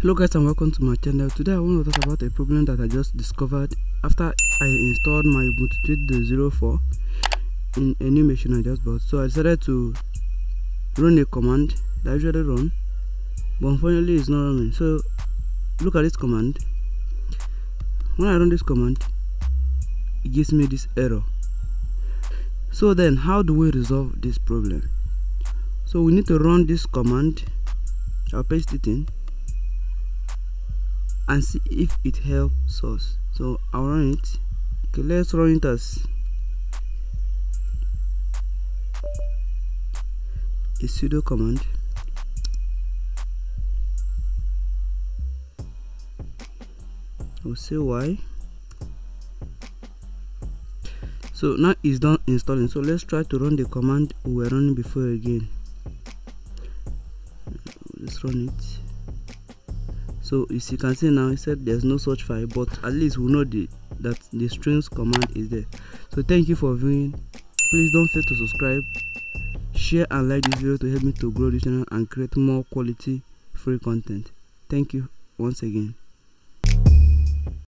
hello guys and welcome to my channel. Today i want to talk about a problem that i just discovered after i installed my ubuntu 04 in a new machine i just bought. So i decided to run a command that I usually run but unfortunately it's not running. So look at this command. When i run this command it gives me this error. So then how do we resolve this problem? So we need to run this command. I'll paste it in and see if it helps us. So I'll run it. Okay let's run it as a sudo command. I'll say why so now it's done installing. So let's try to run the command we were running before again. Let's run it so as you can see now it said there's no such file but at least we know the that the strings command is there. So thank you for viewing. Please don't fail to subscribe share and like this video to help me to grow this channel and create more quality free content. Thank you once again